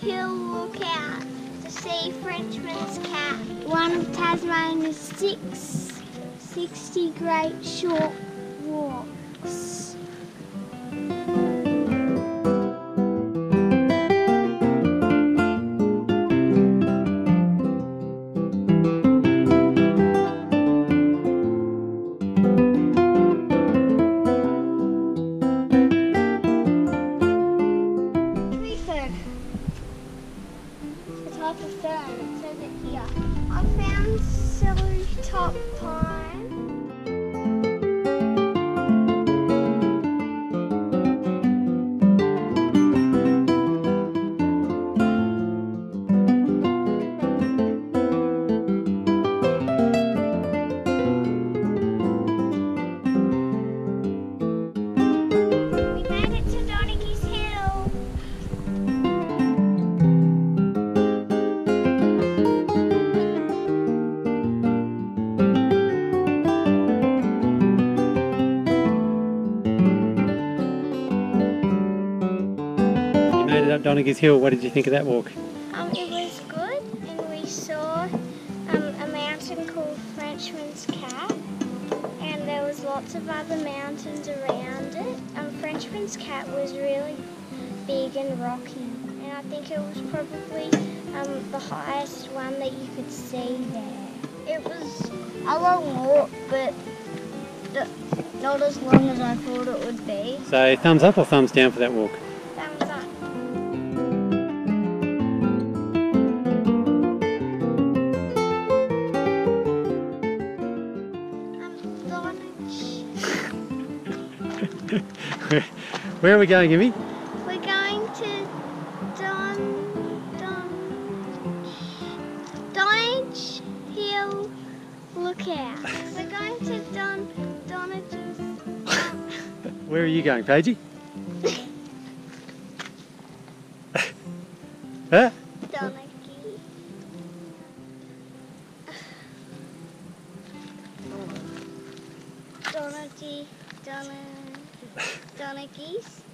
he'll look out to see Frenchman's Cap. One Tasmanian six, 60 great short walks. Celery top pine. It up Donaghy's Hill. What did you think of that walk? Um, it was good, and we saw um, a mountain called Frenchman's Cap, and there was lots of other mountains around it. Um, Frenchman's Cap was really big and rocky, and I think it was probably um, the highest one that you could see there. It was a long walk, but not as long as I thought it would be. So thumbs up or thumbs down for that walk? Where are we going, Amy? We're going to Don Don Donich Hill Lookout. We're going to Don Donich's Where are you going, Paigey? huh? Donaghy Dona Donaghy's